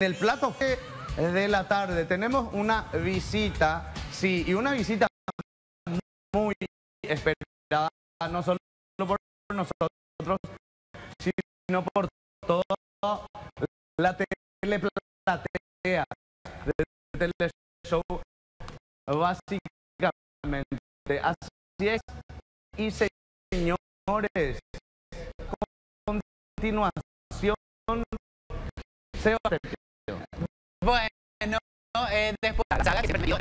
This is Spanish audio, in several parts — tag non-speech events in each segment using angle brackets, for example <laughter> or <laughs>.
el plato de la tarde. Tenemos una visita, sí, y una visita muy esperada, no solo por nosotros, sino por toda la teleplatea del teleshow, básicamente. Así es, y señores, continuación, Seba bueno,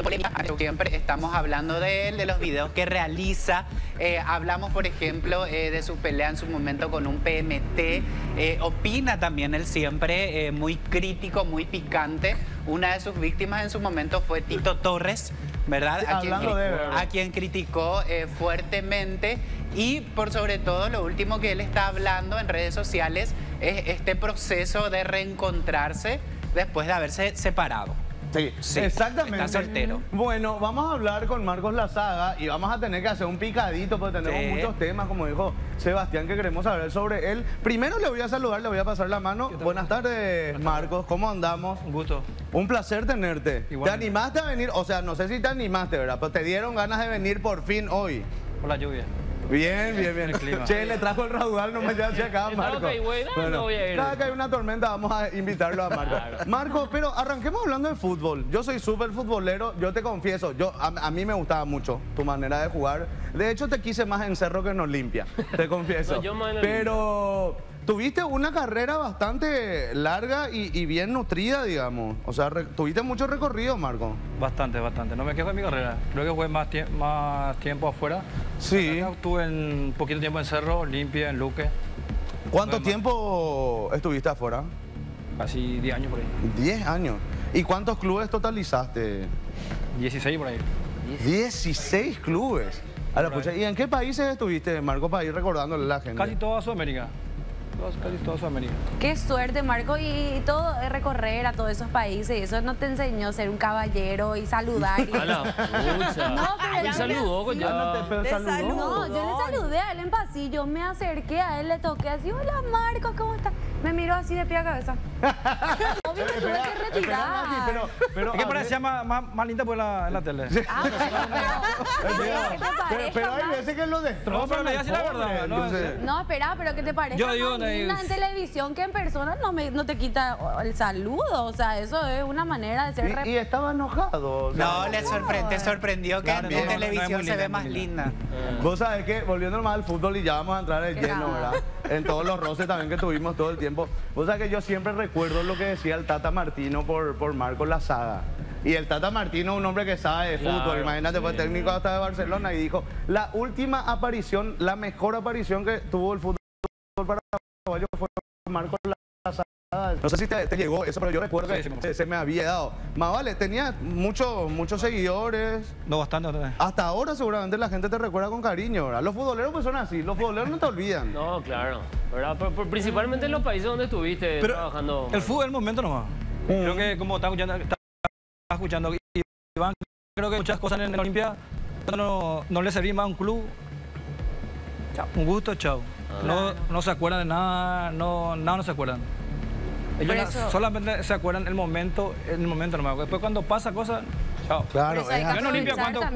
polémica, siempre estamos hablando de él, de los videos que realiza. Eh, hablamos, por ejemplo, eh, de su pelea en su momento con un PMT. opina también él siempre, muy crítico, muy picante. Una de sus víctimas en su momento fue Tito Torres, ¿verdad? a, quien, a quien criticó fuertemente. Y por sobre todo, lo último que él está hablando en redes sociales es este proceso de reencontrarse después de haberse separado. Sí, exactamente. Está soltero. Bueno, vamos a hablar con Marcos Lazaga y vamos a tener que hacer un picadito porque tenemos muchos temas, como dijo Sebastián, que queremos saber sobre él. Primero le voy a saludar, le voy a pasar la mano. Buenas tardes, Marcos. ¿Cómo andamos? Un gusto. Un placer tenerte. ¿Te animaste a venir? O sea, no sé si te animaste, ¿verdad? Pero te dieron ganas de venir por fin hoy. Por la lluvia. Bien, bien, bien. Che, le trajo el raudal, no me llame acá, Marco. no voy a ir. Cada que hay una tormenta vamos a invitarlo a Marco. Marco, pero arranquemos hablando de fútbol. Yo soy súper futbolero, yo te confieso, yo a, mí me gustaba mucho tu manera de jugar. De hecho, te quise más en Cerro que en Olimpia, te confieso. pero... Tuviste una carrera bastante larga y, bien nutrida, digamos. O sea, tuviste mucho recorrido, Marco. Bastante, bastante. No me quejo de mi carrera. Creo que fue más, más tiempo afuera. Sí. estuve un poquito tiempo en Cerro, Limpia, en Luque. ¿Cuánto tiempo estuviste afuera? Casi 10 años por ahí. 10 años. ¿Y cuántos clubes totalizaste? 16 por ahí. 16 clubes. ¿Y en qué países estuviste, Marco, para ir recordándole a la gente? Casi toda Sudamérica casi toda Sudamérica. Qué suerte, Marco, y, todo es recorrer a todos esos países, y eso no te enseñó a ser un caballero y saludar. Y... <laughs> A la <laughs> No, pero saludó, coño. No, no, yo le saludé a él en pasillo, me acerqué a él, le toqué así, hola Marco, ¿cómo estás? Me miró así de pie a cabeza. <laughs> Obvio que tuve que retirar. Pero, pero, es que parecía más, más, linda por la, en la tele. Ah, pero, <laughs> pero, hay veces que lo destroza. No, pero le la verdad. No, no, espera, pero que te parezca yo más linda en televisión que en persona no, me, no te quita el saludo. O sea, eso es una manera de ser... Y, y estaba enojado. no, le sorprendió, sorprendió que en televisión se ve más linda. Vos sabés que, volviendo más al fútbol y ya vamos a entrar en lleno, ¿verdad? En todos los roces también que tuvimos todo el tiempo Vos sabés que yo siempre recuerdo lo que decía el Tata Martino por, por Marco Lazada. Y el Tata Martino, un hombre que sabe de fútbol, imagínate, fue técnico hasta de Barcelona y dijo, la última aparición, la mejor aparición que tuvo el fútbol paraguayo fue Marco Lazada. No sé si te, llegó eso, pero yo recuerdo que se, me había dado. Más vale, tenía muchos muchos seguidores. No, bastante. Hasta ahora seguramente la gente te recuerda con cariño, ¿verdad? Los futboleros pues son así, los futboleros no te olvidan. No, claro, ¿verdad? principalmente en los países donde estuviste trabajando. El fútbol es el momento nomás. Mm. Creo que como está escuchando, está escuchando Iván, creo que muchas cosas en la Olimpia no, no le serví más a un club. Chao. Un gusto, chao. Ah. No, no se acuerdan de nada, no, nada no se acuerdan. Ellos solamente se acuerdan el momento, el momento nomás. Después cuando pasa cosas, chao. Claro, en Olimpia,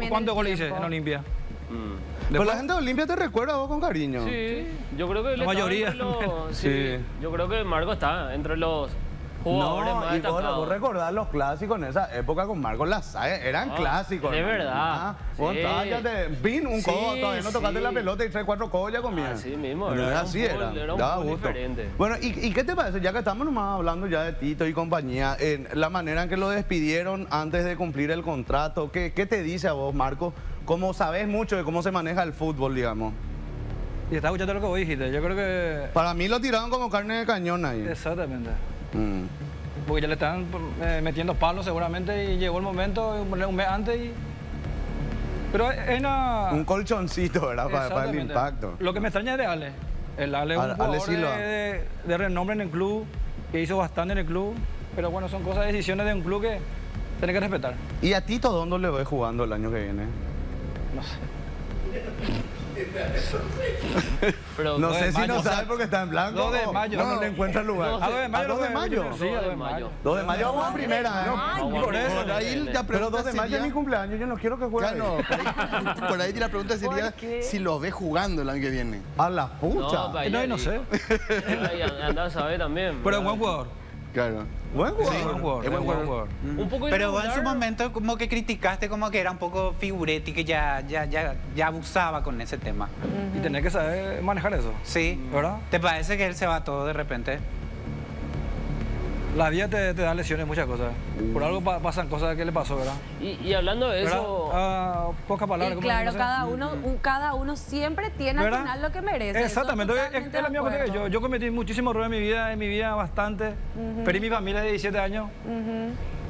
¿cuántos goles hice en Olimpia? Mm. Pero la gente de Olimpia te recuerda vos con cariño. Sí, yo creo que... La mayoría. <laughs> sí, yo creo que Marco está entre los jugadores no, más y vos, vos recordás los clásicos en esa época con Marcos Lasalle, eran ah, clásicos. De verdad. Ah, vos ya te vin un codo, todavía no tocaste la pelota y tres, cuatro codos ya comías. Así mismo, no era así, era. Era un Daba gusto. diferente. Bueno, ¿y, ¿y, qué te parece? Ya que estamos nomás hablando ya de Tito y compañía, en la manera en que lo despidieron antes de cumplir el contrato, ¿qué, qué te dice a vos, Marco? ¿Cómo sabes mucho de cómo se maneja el fútbol, digamos? Y está escuchando lo que vos dijiste, yo creo que... Para mí lo tiraron como carne de cañón ahí. Exactamente. Mm porque ya le están eh, metiendo palos seguramente y llegó el momento, un mes antes y... Pero es una... Un colchoncito, ¿verdad? Para, el impacto. Lo que me extraña es de Ale. El Ale es un jugador de, de, renombre en el club, que hizo bastante en el club, pero bueno, son cosas, decisiones de un club que tiene que respetar. ¿Y a Tito dónde le ves jugando el año que viene? No sé. Pero No sé si no mayo. sabe porque está en blanco. Dos de o- mayo. o no No, le encuentra lugar. dos A 2 de mayo. ¿A 2 de mayo? Sí, a 2 de de mayo. mayo. 2 de mayo vamos a primera, ¿eh? Vamos Por eso. Por ahí la Pero pregunta 2 de mayo es sería- mi cumpleaños, yo no quiero que juegue. Claro, por ahí, <laughs> por ahí la pregunta sería qué? si lo ves jugando el año que viene. A la pucha. No, no sé. Ay, Anda a saber también. Pero es buen jugador. Claro. Buen Sí, jugador. Es buen jugador. jugador. Un poco Pero vos en su momento como que criticaste como que era un poco figuretti, que ya, ya, ya, ya abusaba con ese tema. Y tenés que saber manejar eso. Sí. ¿Verdad? ¿Te parece que él se va todo de repente? La vida te, te da lesiones, muchas cosas. Por algo pa- pasan cosas que le pasó, ¿verdad? Y, y hablando de ¿Verdad? eso, Ah, pocas palabras. Y claro, no cada uno, un- cada uno siempre tiene al final lo que merece. Exactamente, es, la misma cosa que yo. Yo cometí muchísimos errores en mi vida, en mi vida bastante. Perdí mi familia de 17 años.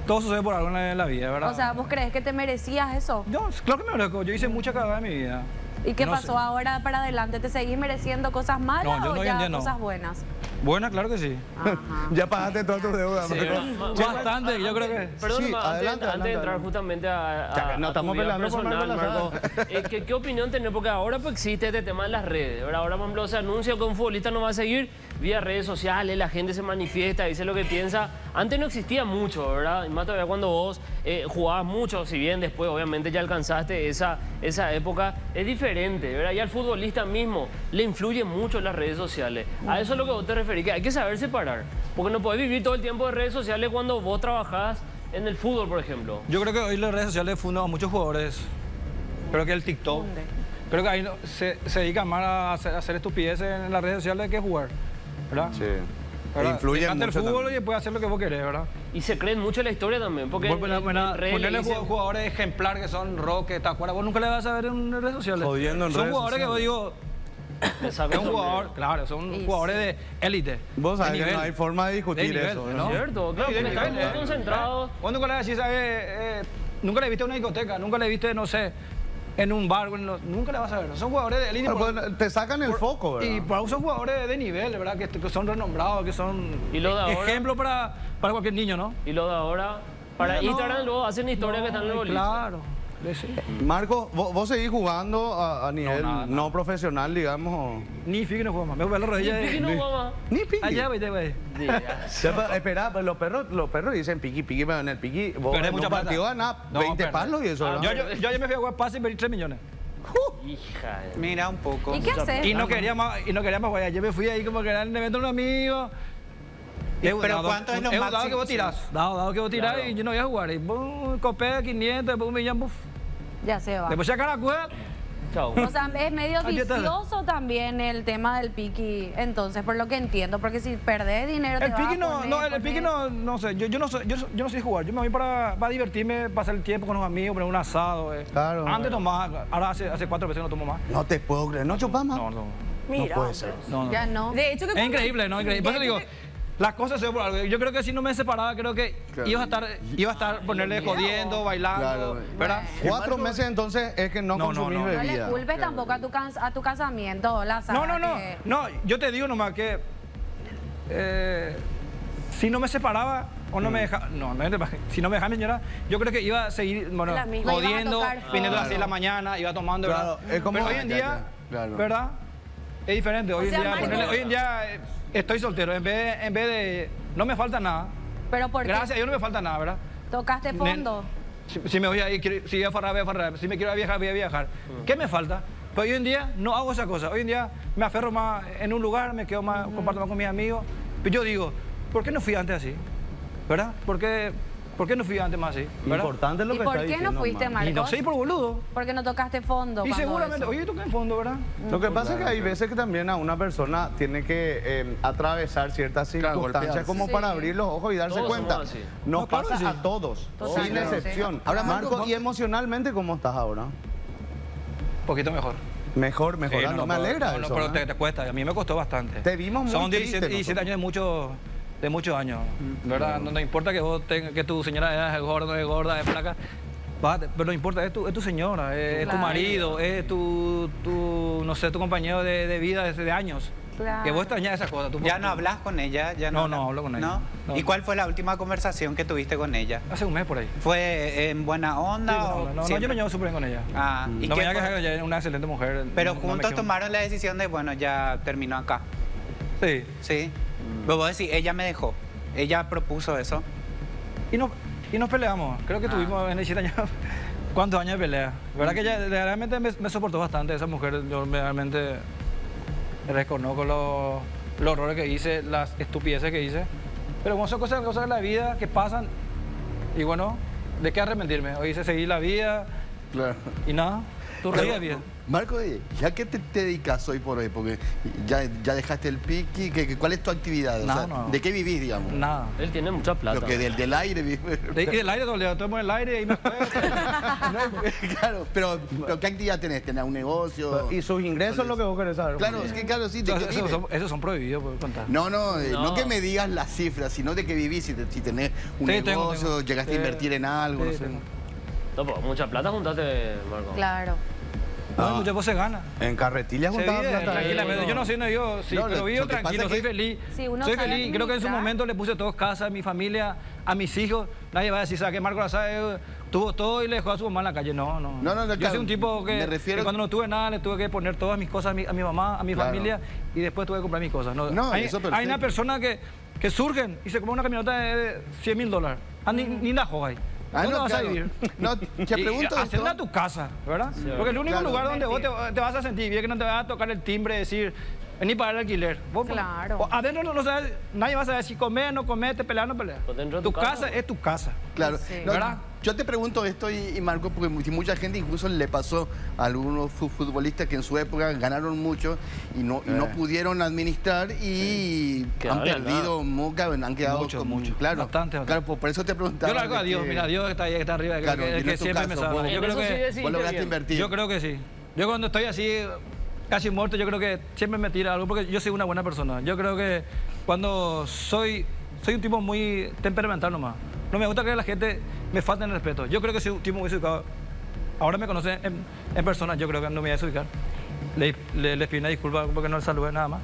Todo sucede por algo en la, en la vida, ¿verdad? O sea, ¿vos crees que te merecías eso? yo, claro que me merezco. Yo hice mucha cagada en mi vida. ¿Y qué No pasó sé. ahora para adelante? ¿Te seguís mereciendo cosas malas No, no, o en ya no. cosas buenas? Buena, claro que sí. Ajá. <laughs> Ya pagaste todas tus deudas. Sí, Bastante, yo creo que. Perdón, Sí, ma, antes, adelante, antes de adelante, entrar adelante. justamente a, a- Ya, no a estamos tu vida personal, Marco eh, ¿qué, qué opinión tenés? Porque ahora pues existe este tema en las redes, ¿verdad? Ahora, por ejemplo, se anuncia que un futbolista no va a seguir vía redes sociales, la gente se manifiesta, dice lo que piensa. Antes no existía mucho, ¿verdad? Y más todavía cuando vos eh, jugabas mucho, si bien después obviamente ya alcanzaste esa, esa época, es diferente, ¿verdad? Y al futbolista mismo le influye mucho las redes sociales. A eso es lo que vos te referís, que hay que saber separar. Porque no podés vivir todo el tiempo de redes sociales cuando vos trabajás en el fútbol, por ejemplo. Yo creo que hoy las redes sociales fundan a muchos jugadores. Creo que el TikTok. Creo que ahí no- se, se dedican más a hacer, a hacer estupideces en las redes sociales que jugar. ¿Verdad? Sí. ¿Verdad? Influye Te encanta el mucho fútbol también. y puedes hacer lo que vos querés, ¿verdad? Y se creen mucho en la historia también, porque en- en redes le ponerle dicen- jugadores ejemplar que son rock, tacuara, vos nunca le vas a ver en redes sociales. Jodiendo en Son redes jugadores que vos digo, <laughs> es un jugador, claro, son jugadores de élite. Vos sabés que no hay forma de discutir De nivel, eso, ¿no? ¿no? ¿Cierto? Claro, porque están muy ¿eh? concentrados. Vos nunca le decís, ¿sabes? Eh, nunca le viste a una discoteca, nunca le viste, no sé, en un bar, en los- nunca le vas a ver. Son jugadores de élite. Por- pues, te sacan el por- foco, ¿verdad? Y por son jugadores de nivel, ¿verdad? Que, que son renombrados, que son ¿Y lo de ahora? ejemplo para, para cualquier niño, ¿no? Y lo de ahora, para No, Instagram luego hacen historias que están en. Claro. Marco, ¿vos, vos seguís jugando a, a nivel no, nada, nada. profesional, digamos? o- Ni Fique no juega más. Me voy a la rodilla. Piqui no mamá. Ni piqui. Allá, vete, güey. Espera, pero los perros, los perros dicen piqui, piqui, pero en el piqui, vos en un mucha plata. partido ganás No, 20 perdés. palos y eso, Ah. Yo, yo, yo ayer me fui a jugar pase y perdí 3 millones. Hija de... Mira un poco. ¿Y qué haces? Y no quería más, y no quería más jugar. Ayer me fui ahí como que era el evento de un amigo. ¿Y pero cuánto es lo un- un dado máximo? que vos tirás. Dado, dado que vos tirás Claro. y yo no voy a jugar. Y boom, copé 500, después un millón, buf. Ya se va. Después sacan la cueva. Chao. O sea, es medio vicioso también el tema del piqui, entonces, por lo que entiendo, porque si perdés dinero El piqui no, poner, no, el, poner- piqui no, no sé, yo, yo no soy, yo, no soy jugar, yo me voy para, para divertirme, pasar el tiempo con los amigos, poner un asado. eh. Claro. Antes tomaba, ahora hace, hace cuatro veces que no tomo más. No te puedo creer, ¿no chupás más? No, no. No puede ser. no, no. Ya no. De hecho, que Es increíble, ¿no? Increíble. Por eso digo, las cosas se ven por algo. Yo creo que si no me separaba, creo que Claro. iba a estar, iba a estar ponerle jodiendo, bailando, Claro. ¿verdad? Cuatro meses entonces es que no, No, no, consumís no. No le bebida. culpes tampoco a tu, a tu casamiento, la No, no, no. que- No, yo te digo nomás que eh, si no me separaba o no me dejaba, no, no, si no me dejaba mi señora, yo creo que iba a seguir, bueno, jodiendo, viniendo a las Claro. 6 de la mañana, iba tomando, Claro, ¿verdad? es como- Pero hoy en día, ya, claro. ¿verdad? Es diferente. Hoy O en sea, día, Marco- ponerle- hoy en día eh, estoy soltero. En vez, de, en vez de, no me falta nada. Pero porque Gracias a Dios no me falta nada, ¿verdad? tocaste fondo. Si, si me voy a ir, quiero- si voy a farrar, voy a farrar. Si me quiero viajar, voy a viajar. ¿Qué me falta? Pues hoy en día no hago esa cosa. Hoy en día me aferro más en un lugar, me quedo más, comparto más con mis amigos. Pero yo digo, ¿por qué no fui antes así? ¿Verdad? ¿Por qué, por qué no fui antes más así? ¿Verdad? Importante lo ¿Y que por está qué no diciendo, fuiste, Marco. Marcos? Y no sé, por boludo. Porque no tocaste fondo. Y seguramente, eso. oye, toqué en fondo, ¿verdad? Lo que pasa es que hay veces que también a una persona tiene que eh, atravesar ciertas circunstancias como Sí. para abrir los ojos y darse Todos cuenta. Nos No, claro pasa sí. a todos, sin excepción. Ahora, Marco, Marco, ¿y emocionalmente cómo estás ahora? Un poquito mejor. Mejor, Sí, mejorando. no, no, Me pero- alegra no, no, eso. pero ¿eh? te, te cuesta, a mí me costó bastante. Te vimos muy Son triste 17, 17 nosotros. años de muchos de muchos años, ¿verdad? No, no importa que vos tengas, que tu señora es gorda, es gorda, es flaca, va, pero no importa, es tu, es tu señora, es, es tu marido, es tu, tu, no sé, tu compañero de, de vida desde de años. Claro. Que vos extrañás esas cosas. tú- ¿Ya no hablas con ella? ¿Ya No, hablas? no hablo con ella. ¿No? No. ¿Y cuál fue la última conversación que tuviste con ella? Hace un mes por ahí. ¿Fue en buena Sí, onda no, o no, no, no, yo siempre? me llevo súper bien con ella. Ah, ¿y no me voy a fue? quejar, ella es una excelente mujer. Pero no- no juntos tomaron la decisión de, bueno, ya terminó acá. Sí. ¿Sí? Pero vos decís, ella me dejó. Ella propuso eso. Y nos, y nos peleamos. Creo que Ah. tuvimos en 17 años. <laughs> ¿Cuántos años de pelea? ¿Verdad que ella realmente me, me soportó bastante? Esa mujer, yo realmente reconozco los, los errores que hice, las estupideces que hice. Pero bueno, son cosas, cosas de la vida que pasan. Y bueno, ¿de qué arrepentirme? Hoy hice seguir la vida Claro. y nada. Tú reías. Marco, ¿ya qué te, te dedicas hoy por hoy? Porque ya, ya dejaste el piqui, ¿qué- ¿cuál es tu actividad? O No, sea, no. ¿De qué vivís, digamos? Nada. Él tiene mucha plata. Lo que del, del aire vives. De, del aire estoy en el aire y me <laughs> claro, pero, pero ¿qué actividad tenés? ¿Tenés un negocio? Y sus ingresos es lo que vos querés saber. Claro, es que claro, sí, ¿de Esos, son, esos son prohibidos, puedo contar. No, no, eh, no, No. que me digas las cifras, sino de que vivís, si, te- si tenés un Sí, tengo, negocio, tengo. llegaste Sí. a invertir en algo, Sí, no sé. tengo. No, pues, mucha plata juntaste, Marco. Claro. No, Ah. muchas veces gana. En carretillas Se juntaba vive plata. tranquilamente. Yo no sé, no digo, sí, No, pero lo- vivo tranquilo, soy que- feliz. Sí, uno soy feliz. Creo que en su momento le puse todo casa, a mi familia, a mis hijos. Nadie va a decir, ¿sabes qué? Marco Lazae tuvo todo y le dejó a su mamá en la calle. No, no. No, no, no, Yo claro, soy un tipo que, me refiero- que cuando no tuve nada le tuve que poner todas mis cosas a mi, a mi mamá, a mi Claro. familia y después tuve que comprar mis cosas. No, No, hay, eso hay una persona que, que surgen y se compra una camioneta de 100 mil dólares. Ah, ni, ni la joda ahí. Ah, ¿Dónde no, vas claro. a vivir? No, te pregunto y esto. a tu casa, ¿verdad? Porque el único Claro. lugar donde vos te, te vas a sentir bien que no te va a tocar el timbre y decir, vení para el alquiler. Vos, Claro. vos adentro no, no sabes, nadie va a saber si comer, no comer, te peleas, no peleas. Pues tu tu casa casa. es tu casa. Claro. Sí. No, ¿Verdad? yo te pregunto esto y, y Marco, porque mu- mucha gente incluso le pasó a algunos fu- futbolistas que en su época ganaron mucho y no, y no Eh. pudieron administrar y han perdido, mucha, han quedado Mucho, como- mucho. Claro, Bastante, bastante. claro, por, por eso te preguntaba. Yo largo a de Dios, que- mira, Dios está ahí, está arriba, que- Claro, que, el que siempre me caso, salva. vos- Yo creo sí que, invertir. yo creo que sí. Yo cuando estoy así, casi muerto, yo creo que siempre me tira algo porque yo soy una buena persona. Yo creo que cuando soy, soy un tipo muy temperamental nomás. No me gusta que la gente me falte el respeto. Yo creo que soy un tipo muy educado. Ahora me conocen en, en persona, yo creo que no me voy a desubicar. Le, le, les pido una disculpa porque no le saludé nada más.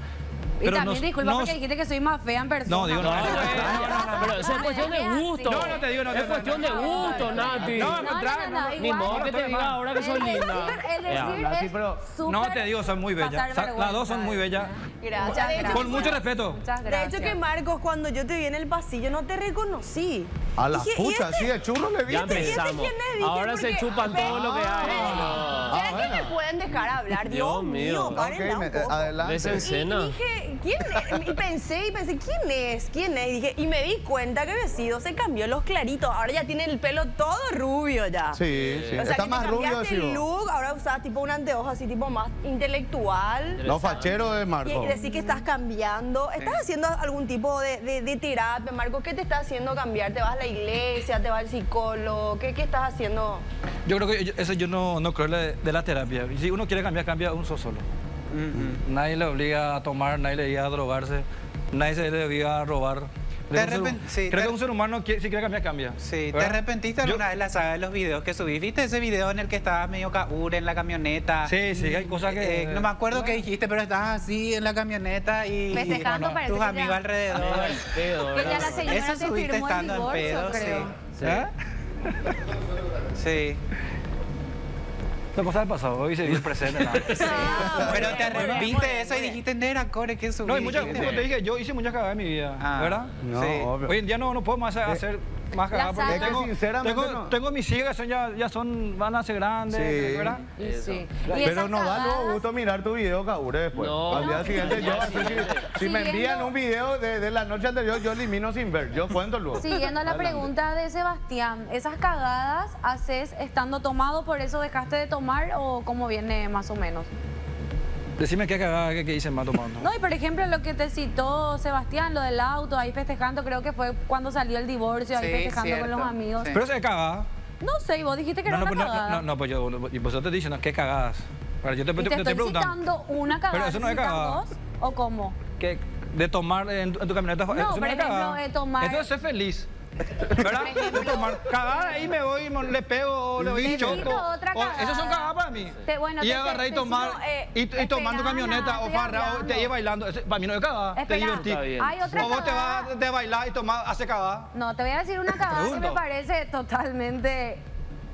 Y también no- disculpa no- porque dijiste que soy más fea en persona. No, digo, No, no, no, no, no, pero eso es cuestión de gusto. No, no te digo, no te- Es cuestión de gusto, Nati. No, No, no, no, no, Ni modo que te diga ahora que soy El linda. El Eh, pero- No te digo, son muy bellas. las dos son muy bellas. Gracias, Muchas gracias. Con mucho respeto. Muchas De hecho que Marcos, cuando yo te vi en el pasillo, no te reconocí. A la Dije, ¿y pucha, este- así de churro le Ya viste. empezamos. Ahora se chupan todo lo que hay. No. ¿Será que me pueden dejar hablar? Dios, Dios mío. mío, Ok, párenla me- un poco. adelante. Ves en Y, y dije, ¿quién es? Y pensé y pensé, ¿quién es? ¿Quién es? Y, dije, y me di cuenta que el vestido se cambió los claritos. Ahora ya tiene el pelo todo rubio ya. Sí, sí. O sea, Está que más rubio, cambiaste el look, ahora usas tipo un anteojo así tipo más intelectual. No, fachero de Y Marco. decir que estás cambiando. ¿Estás haciendo algún tipo de, de- de terapia, Marco? ¿Qué te está haciendo cambiar? ¿Te vas a la iglesia? ¿Te vas al psicólogo? ¿Qué, qué estás haciendo? Yo creo que yo- eso yo no, no creo de, de la terapia. Y si uno quiere cambiar, cambia un solo. solo. Nadie le obliga a tomar, nadie le obliga a drogarse, nadie se le obliga a robar. Creo, De que, un ser, repente- sí, creo que un ser humano quiere- si quiere cambiar, cambia. Sí, ¿te ¿verdad? arrepentiste alguna vez la saga de los videos que subí? ¿Viste ese video en el que estabas medio caure en la camioneta? Sí, sí, hay cosas que... Eh, no me acuerdo qué dijiste, pero estabas así en la camioneta y Festejando, y parece tus amigos ya- alrededor. Pedo, Que ya la ¿verdad? señora Eso te subiste estando en pedo, creo. sí. ¿Eh? Sí. Son cosas del pasado, hoy se vive el presente. nada. <laughs> Pero te arrepentiste de eso y dijiste, Nera, core, ¿qué subí? No, y muchas, como te dije, yo hice muchas cagadas en mi vida, Ah. ¿verdad? No, Sí. obvio. Hoy en día no, no puedo más hacer más cagadas porque Es que tengo, sinceramente tengo, no. tengo mis hijas que son ya, ya son, van a ser grandes, Sí. ¿verdad? Y sí. Y Pero esas no da luego cagadas- gusto mirar tu video, Kaure, después. No. Al día No, siguiente, yo, así, si, si me envían un video de, de la noche anterior, yo elimino sin ver. Yo cuento luego. Siguiendo la pregunta de Sebastián, ¿esas cagadas haces estando tomado, por eso dejaste de tomar o cómo viene más o menos? Decime qué cagada que, que hice más tomando. No, y por ejemplo lo que te citó Sebastián, lo del auto, ahí festejando, creo que fue cuando salió el divorcio, ahí Sí, festejando con cierto. los amigos. Sí. Pero eso es cagada. No sé, y vos dijiste que No, era no, una no, cagada. no, no, pues yo, y vosotros te dicen, no, qué cagadas. Pero yo te, y te- te, te estoy estoy preguntando. citando una cagada. Pero eso no es ¿te citan cagada. dos ¿O cómo? que de tomar en tu, en tu camioneta, No, eso por no ejemplo, de tomar- Esto es ser feliz. ¿Verdad? Tomar cagada y me voy y le pego, le doy choco. otra O- Esas son cagada. cagadas para mí. Te- bueno, y agarré y tomar, eh, y, y tomando camioneta o farra, o te iba bailando. Ese- Para mí no es cagada, te divertí. Hay otra O vos te vas de bailar y tomar, hace cagada. No, te voy a decir una <laughs> cagada que me parece totalmente.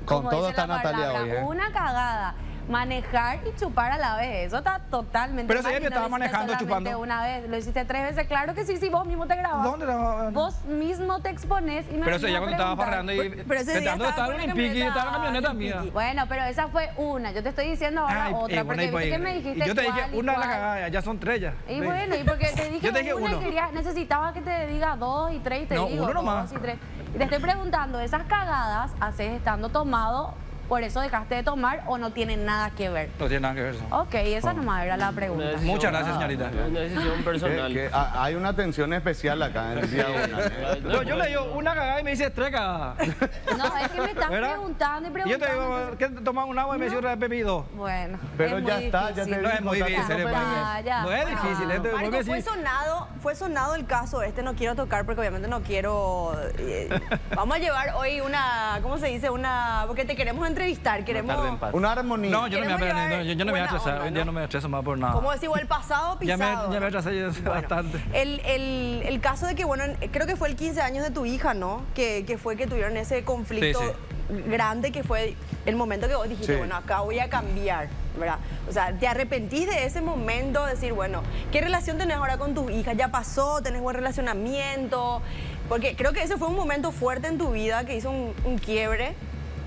Con como todo dice está la Natalia palabra, hoy, ¿eh? Una cagada. Manejar y chupar a la vez. Eso está totalmente. Pero ese mal día y me no estaba lo hiciste manejando, solamente chupando. Una vez, lo hiciste tres veces. Claro que sí, sí, vos mismo te grabas. ¿Dónde estaba? Vos mismo te expones y me Pero ese venís día a cuando estaba farreando y Pero ese día estaba en la piqui, estaba en la camioneta, mía. Bueno, pero esa fue una. Yo te estoy diciendo ahora Ay, otra. eh, porque y viste que me dijiste y yo te dije cuál y una de las cagadas, ya son tres ya. Y bueno, y porque <laughs> te dije Yo te dije una y uno. quería, necesitaba que te diga dos y tres y te No, digo uno dos nomás. y tres. Y te estoy preguntando, ¿esas cagadas haces estando tomado, por eso dejaste de tomar o no tienen nada que ver? No tiene nada que ver eso. Ok, esa nomás era la pregunta. Una Muchas gracias, señorita. Una decisión Que- personal. que ha- hay una atención especial acá en el día una, <laughs> ¿eh? No, yo le digo una cagada y me dice tres cagadas. <laughs> No, es que me estás ¿Verdad? preguntando y Y yo te preguntando. digo, ¿qué tomas un agua? Y me dice otra vez bebí dos. Bueno, Pero es ya muy está, ya difícil. te No es muy difícil, todo es ya. No es difícil, fue sonado, fue sonado el caso este, no quiero tocar porque obviamente no quiero... eh, vamos a llevar hoy una, ¿cómo se dice? Una... Porque te queremos entrevistar, queremos... tarde en paz. Una armonía. No, yo no me, voy a- no, yo, yo no me voy a estresar, onda, hoy en día ¿no? no me estreso más por nada. Como decimos, el pasado Ya me, pisado. ya me atrasé ya Bueno, bastante. El, el- el caso de que, bueno, creo que fue el 15 años de tu hija, ¿no? Que, que fue que tuvieron ese conflicto Sí, grande que fue el momento que vos dijiste, Sí. bueno, acá voy a cambiar, ¿verdad? O sea, ¿te arrepentís de ese momento? Decir, bueno, ¿qué relación tenés ahora con tus hijas? ¿Ya pasó? ¿Tenés buen relacionamiento? Porque creo que ese fue un momento fuerte en tu vida que hizo un, un quiebre,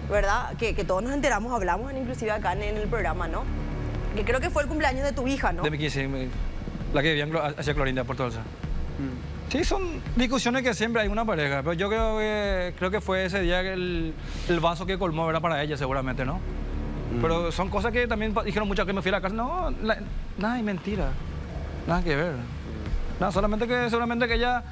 ¿verdad? Que, que todos nos enteramos, hablamos inclusive acá en, en el programa, ¿no? Que creo que fue el cumpleaños de tu hija, ¿no? De mi 15, mi- la que vivía en Clo- hacia Clorinda, Puerto Alza. Sí, son discusiones que siempre hay una pareja, pero yo creo que, creo que fue ese día que el, el vaso que colmó era para ella, seguramente, ¿no? Pero son cosas que también dijeron muchas que me fui a la casa. No, la- nada, y mentira. Nada que ver. Nada, solamente que seguramente que ella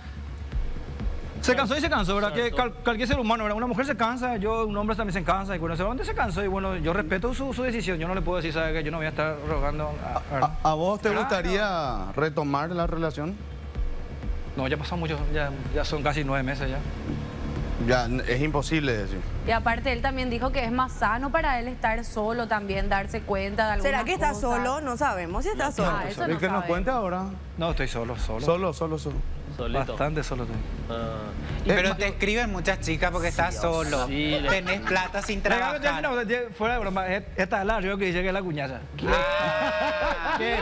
se cansó y se cansó, ¿verdad? Que cal- cualquier ser humano, ¿verdad? Una mujer se cansa, yo, un hombre también se cansa, y bueno, seguramente se cansó, y bueno, yo respeto su, su decisión. Yo no le puedo decir, ¿sabes qué? Yo no voy a estar rogando. a-. ¿A, a vos te Claro. gustaría retomar la relación? No, ya pasó mucho, ya, ya son casi nueve meses ya. Ya, es imposible decir. Y aparte él también dijo que es más sano para él estar solo también, darse cuenta de algunas ¿Será que está cosas. solo? No sabemos si está solo. Ah, eso ¿Y no que nos sabe. cuente ahora? No, estoy solo, solo. Solo, solo, solo. Solito. Bastante solo estoy. Ah. Pero te escriben muchas chicas porque estás solo. sí, le- Tenés plata sin trabajar. no, fuera de broma, es- esta es la yo que dice que es la cuñaza. Ah. <laughs> ¿Qué?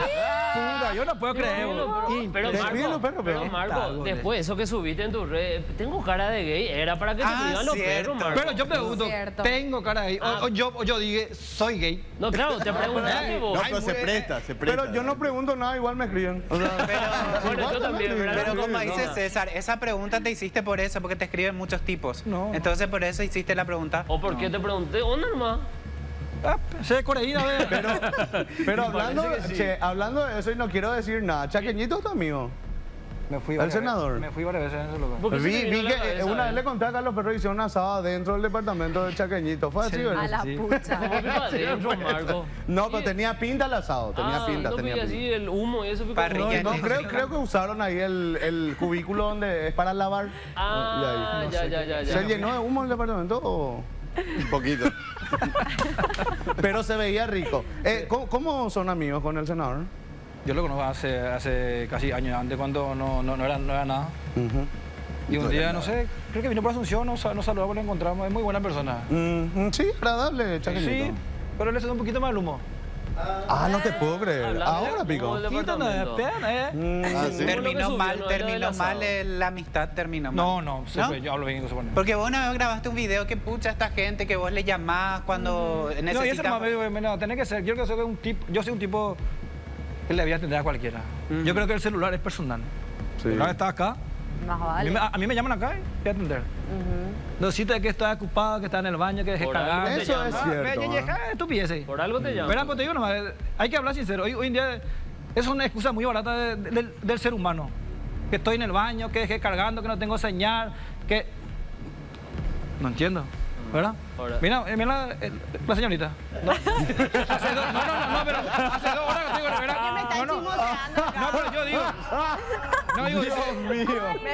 Puta, yo no puedo creer. Pero, pero, Marco, pero pero- Marco, después eso que subiste en tus redes, tengo cara de gay, era para que te Ah, escriban los cierto. perros, Marco. Pero yo pregunto. ¿tengo cara ahí? O, Ah. o yo, o yo dije, soy gay. No, claro, te <laughs> preguntaste vos. No, pero se presta, se presta. Pero yo no pregunto nada, igual me escriben. O sea, Bueno, yo también. Pero dice. César, esa pregunta te hiciste por eso, porque te escriben muchos tipos. No. Entonces por eso hiciste la pregunta. ¿O por qué te pregunté? ¿Onda nomás? Ah, sé coreína, ve. Pero, pero <laughs> hablando, sí. che, hablando de eso y no quiero decir nada, Chaqueñito es tu amigo. Me fui ¿El varias senador? veces- Me fui varias veces en ese lugar. ¿Por qué se Vi, vi que cabeza, eh, una vez le conté a Carlos Perro hicieron un asado dentro del departamento de Chaqueñito. Fue así, Sí. A ¿verdad? la Sí. pucha. ¿Cómo pico adentro, Marco? No, pero tenía pinta el asado, tenía ah, pinta, no tenía pique pinta. así el humo y eso Parrilla. No, creo, creo que usaron ahí el, el cubículo donde es para lavar. Ah, Y ahí. ya, ya, ya, ya. ¿Se llenó de humo el departamento o...? Un poquito. <laughs> Pero se veía rico. Eh, ¿cómo, cómo son amigos con el senador? Yo lo conozco hace, hace casi años antes, cuando no, no, no, era, no era nada. Ujú. Y un No día, no sé, creo que vino por Asunción, nos, nos saludamos, lo encontramos. Es muy buena persona. Mm, mm, sí, agradable, Chaqueñito. Sí, pero le suena un poquito más el humo. Ah, no te puedo creer. Hablando Ahora, pico. ¿eh? Mm, Ah, sí. Terminó subió, mal, no terminó mal, la amistad terminó mal. No, no, siempre yo hablo bien, se supone. Porque vos una vez grabaste un video que pucha a esta gente que vos le llamás cuando No, y eso necesitas... nomás me digo, tenés que ser, yo creo que soy un tipo, yo soy un tipo que le voy a atender a cualquiera. Yo creo que el celular es personal. Sí. El celular está acá, Más a, mí, vale. me- a mí me llaman acá y voy a atender. No necesito que está ocupado, que está en el baño, que deje Por cagar. algo te Eso es Ah, cierto. ¿ah? ah. Por algo te llamo. Verán, pues te digo nomás, hay que hablar sincero. Hoy, hoy en día es una excusa muy barata de- de- del, del ser humano. Que estoy en el baño, que dejé cargando, que no tengo señal, que... No entiendo, ¿verdad? Ahora. Mira, eh, mira la, eh, la señorita. No. <laughs> Hace dos, no, no, no, no, pero hace dos horas que digo, ¿verdad? ¿Qué me está No, no. No, pero yo digo. No digo, Dios mío.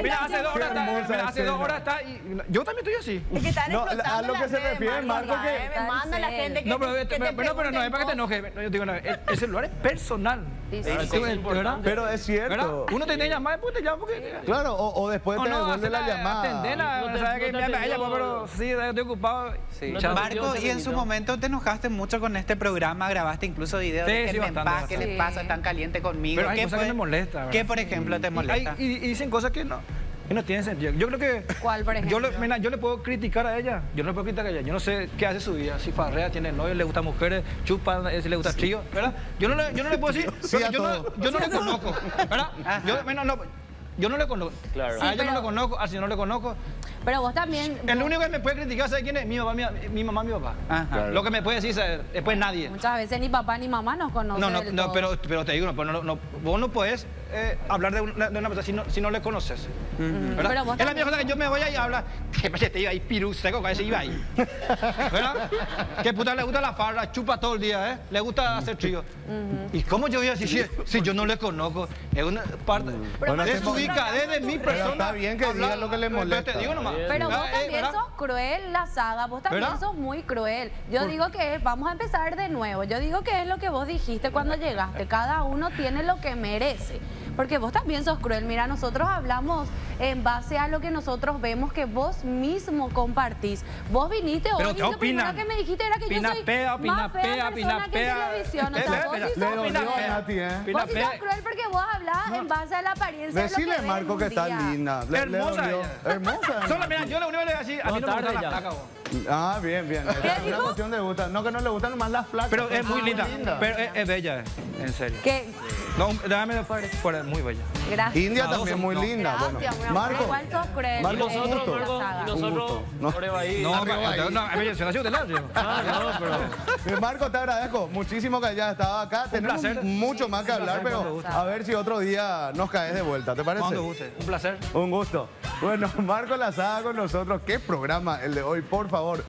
Mira, hace dos horas está, mira, hace dos horas está y yo también estoy así. Es que están No, explotando a lo que se refiere, Marco, que- Me manda la gente que No, pero, que te pero, pero, pero no es para que te enojes. No, yo digo, no, el, el celular es personal. Sí, sí, sí. ¿verdad? Pero es ¿Verdad? cierto. Uno te tiene que llamar, después te llama porque... Claro, o, o después O te no, devuelve la hacela, llamada. atendela, No te- sabes no que me ella, atendió. pero sí, estoy ocupado. Sí. Marco, y en su momento te enojaste mucho con este programa, grabaste incluso videos Sí, de que sí, me bastante, paz, ¿qué les pasa tan caliente conmigo? Pero hay ¿Qué cosas que me molesta, ¿verdad? ¿Qué, por ejemplo, te Y, molesta? hay- y- y dicen cosas que no, que no tienen sentido. Yo creo que... ¿Cuál, por Yo ejemplo? le, mira, yo le puedo criticar a ella. Yo no le puedo criticar a ella. Yo no sé qué hace su vida. Si farrea, tiene novio, le gustan mujeres, chupa, eh, si le gusta trío, ¿verdad? Yo no le, yo no le puedo decir, yo, no, yo no le conozco, ¿verdad? Yo, mira, no, yo no le conozco. Claro. A ella no pero- le conozco, al señor no le conozco. Pero vos también. El vos- único que me puede criticar, ¿sabe quién es? Mi mamá, mi, mi mamá, mi papá. Ajá. Claro. Lo que me puede decir, ¿sabe? después nadie. Muchas veces ni papá ni mamá nos conocen. No, no, no pero, pero te digo, no, pues no, no, vos no puedes eh, hablar de una, de una persona si no, si no le conoces. Pero vos es la misma cosa que yo me voy ahí y habla, que parece te iba ahí piru seco, que a veces iba ahí. <laughs> ¿Verdad? Que puta le gusta la farra, chupa todo el día, ¿eh? Le gusta hacer trío. ¿Y cómo yo voy a decir si, si yo no le conozco? Es una parte Bueno, de hacemos- su ubicadez de mi Pero persona. está bien que diga hablar- lo que le pero molesta. Te digo nomás. Pero vos ¿verdad? Eh, también ¿verdad? sos cruel, la saga. Vos también ¿Verdad? sos muy cruel. Yo digo que es- vamos a empezar de nuevo. Yo digo que es lo que vos dijiste cuando llegaste. Cada uno tiene lo que merece. Porque vos también sos cruel. Mira, nosotros hablamos en base a lo que nosotros vemos que vos mismo compartís. Vos viniste Pero hoy ¿qué y lo primero opinan? que me dijiste era que yo soy Pinapea, más fea pinapea, persona que televisión. O sea, vos sí sos. Vos sí sos cruel porque vos hablás en base a la apariencia de lo Decile, que Marco, que está linda. Le- le Hermosa ella. Hermosa. <laughs> Solo, mira, yo lo único que le voy a decir, a mí No, me vos. Ah, bien, bien. Es una cuestión de gusto. No, que no le gustan más las flacas. Pero es muy linda. Pero es, bella, eh, en serio. Que, No, déjame fuera, muy bella. gracias. India No, también muy no. linda. Gracias, Bueno. Marco. Marco, Y un nosotros, gusto. Marco, saga. y nosotros, gusto. No. No, Arriba no, nació de. Ah, no, pero... Eh, Marco, te agradezco muchísimo que hayas estado acá. Tenemos placer. mucho más que hablar, placer, pero a ver si otro día nos caes de vuelta. ¿Te parece? Cuando guste. Un placer. Un gusto. Bueno, <laughs> Marco Lazada con nosotros. ¿Qué programa el de hoy, por favor?